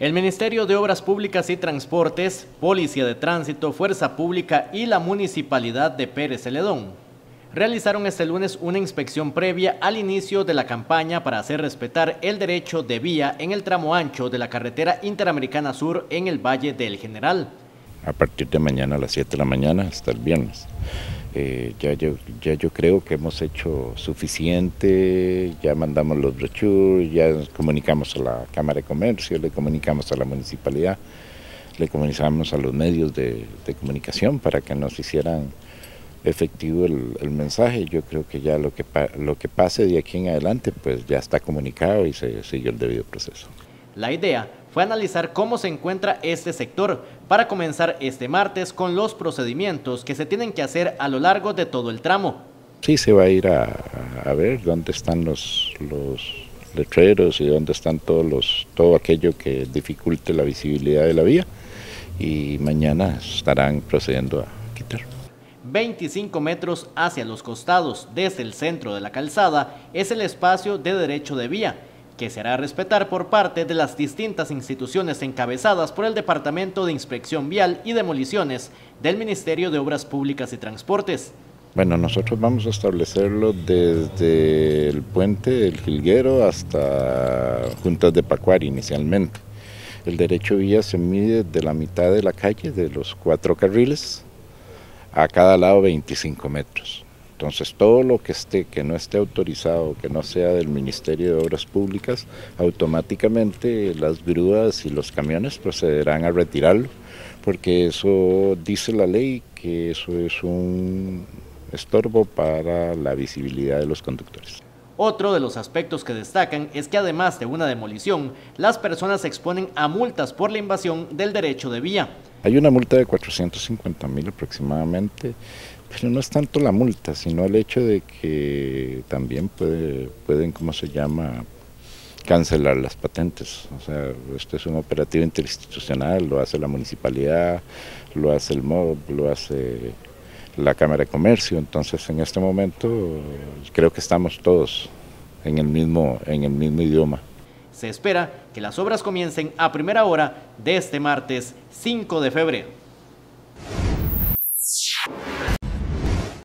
El Ministerio de Obras Públicas y Transportes, Policía de Tránsito, Fuerza Pública y la Municipalidad de Pérez Celedón realizaron este lunes una inspección previa al inicio de la campaña para hacer respetar el derecho de vía en el tramo ancho de la carretera Interamericana Sur en el Valle del General. A partir de mañana a las 7 de la mañana hasta el viernes. Eh, ya, yo, ya yo creo que hemos hecho suficiente, ya mandamos los brochures, ya comunicamos a la Cámara de Comercio, le comunicamos a la municipalidad, le comunicamos a los medios de, comunicación para que nos hicieran efectivo el, mensaje. Yo creo que ya lo que, lo que pase de aquí en adelante pues ya está comunicado y se sigue el debido proceso. La idea fue analizar cómo se encuentra este sector para comenzar este martes con los procedimientos que se tienen que hacer a lo largo de todo el tramo. Sí, se va a ir a, ver dónde están los, los letreros y dónde están todos los, todo aquello que dificulte la visibilidad de la vía y mañana estarán procediendo a quitar. 25 metros hacia los costados desde el centro de la calzada es el espacio de derecho de vía que se hará respetar por parte de las distintas instituciones encabezadas por el Departamento de Inspección Vial y Demoliciones del Ministerio de Obras Públicas y Transportes. Bueno, nosotros vamos a establecerlo desde el puente del Jilguero hasta Juntas de Pacuar inicialmente. El derecho vía se mide de la mitad de la calle, de los cuatro carriles, a cada lado 25 metros. Entonces todo lo que esté, que no esté autorizado, que no sea del Ministerio de Obras Públicas, automáticamente las grúas y los camiones procederán a retirarlo, porque eso dice la ley que eso es un estorbo para la visibilidad de los conductores. Otro de los aspectos que destacan es que además de una demolición, las personas se exponen a multas por la invasión del derecho de vía. Hay una multa de 450 mil aproximadamente pero no es tanto la multa, sino el hecho de que también puede, pueden, ¿cómo se llama?, cancelar las patentes. O sea, esto es un operativo interinstitucional, lo hace la municipalidad, lo hace el MOB, lo hace la Cámara de Comercio. Entonces, en este momento creo que estamos todos en el mismo, en el mismo idioma. Se espera que las obras comiencen a primera hora de este martes 5 de febrero.